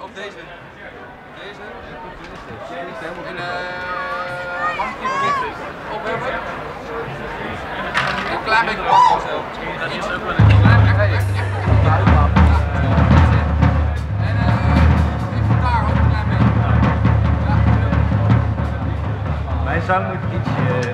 op deze. Deze. En eh. mag ik die opwerpen? Een En beetje pak of zo. Dat is ook een klein. Mijn zang moet ietsje...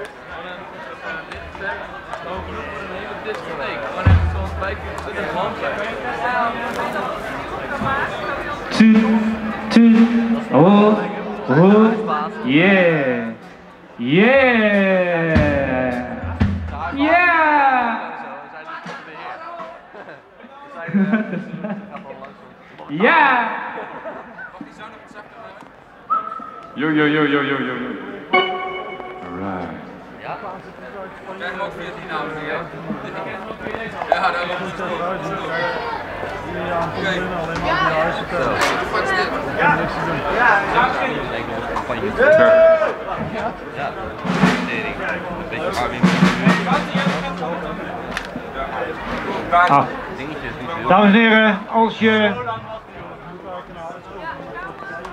even daar ook een klein beetje. Mijn zang moet ietsje... Toot, toot, oh, oh, yeah, yeah, yeah. Ja! Yo, yo, yo, yo, yo, yo, yo. Alright. Krijg hem ook 14 nou, zie je? Ja, dat loopt goed. Oké. Wat is dit? Ah. Dames en heren, als je,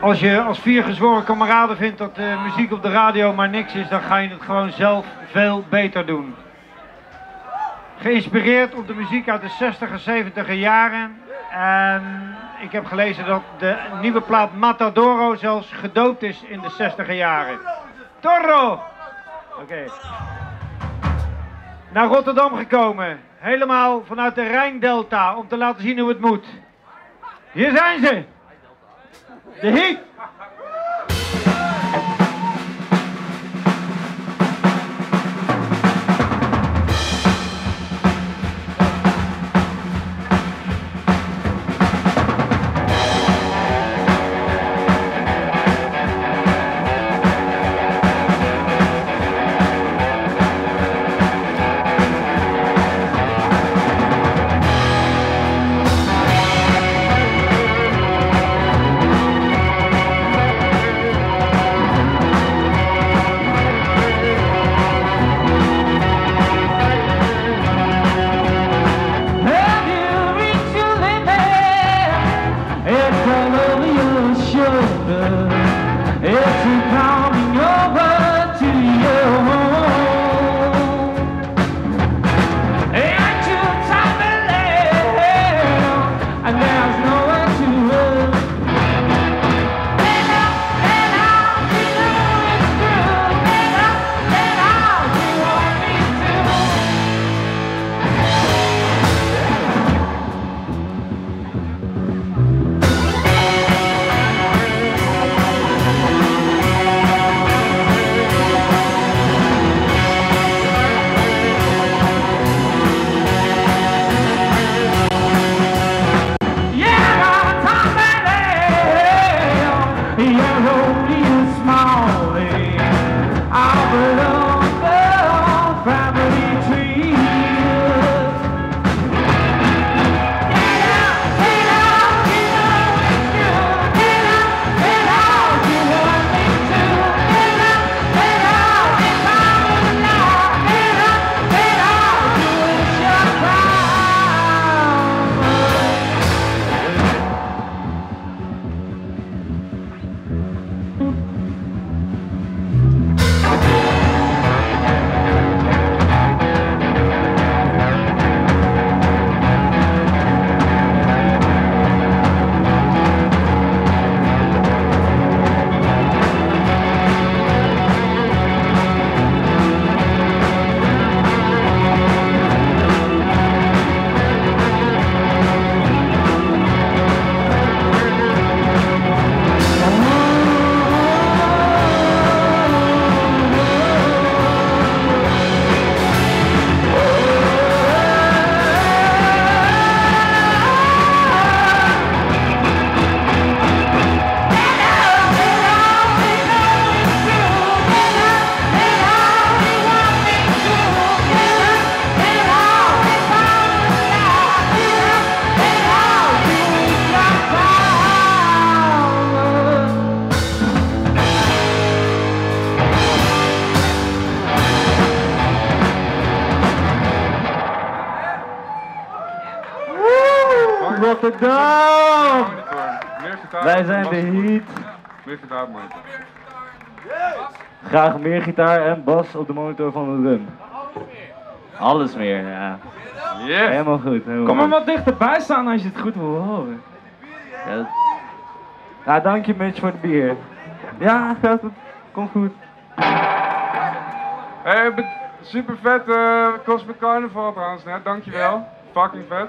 als je als vier gezworen kameraden vindt dat de muziek op de radio maar niks is, dan ga je het gewoon zelf veel beter doen. Geïnspireerd op de muziek uit de 60er, 70er jaren. En ik heb gelezen dat de nieuwe plaat Matadoro zelfs gedoopt is in de 60er jaren. Toro! Oké. Naar Rotterdam gekomen. Helemaal vanuit de Rijndelta om te laten zien hoe het moet. Hier zijn ze. De Heat. Meer. Wij zijn de heat. Meer gitaar monitor. Graag meer gitaar en bas op de monitor van de rum. Alles meer, ja. Yes! Helemaal goed. Helemaal Kom maar goed. wat dichterbij staan als je het goed wil horen. Ja, dat- ja, dank je Mitch voor het bier. Ja, gaat goed. Komt goed. Hey, super vet eh Cosmic Carnival trouwens net, dankjewel. Fucking vet.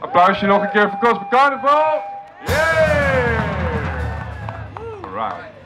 Applausje nog een keer voor Cosmic Carnival! Yeah! Alright.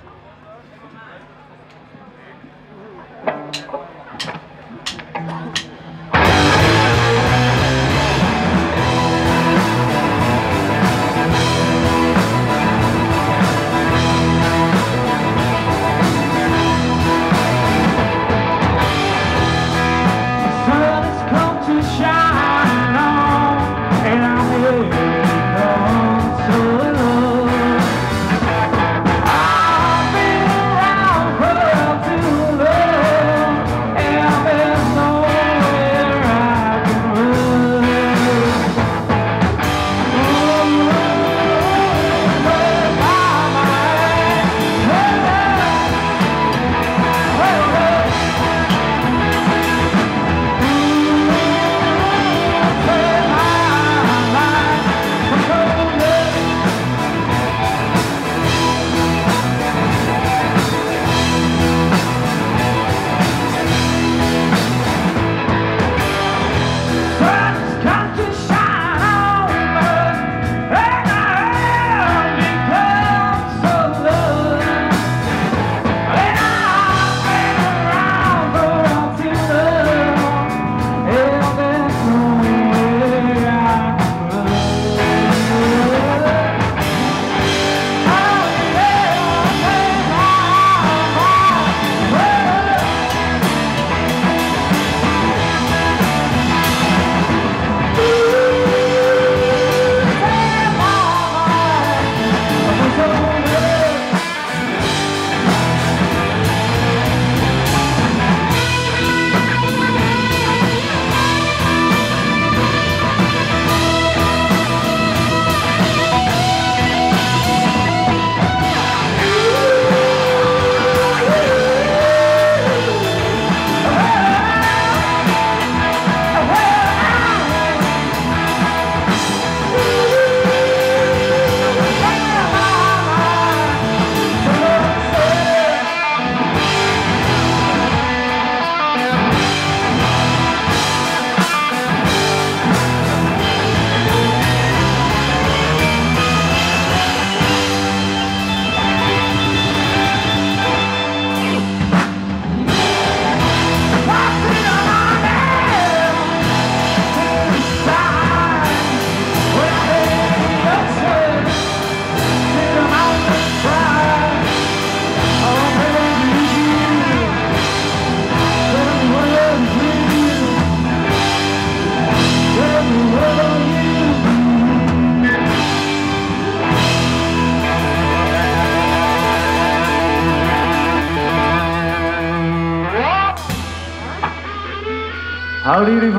leading